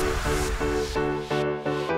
フフフ。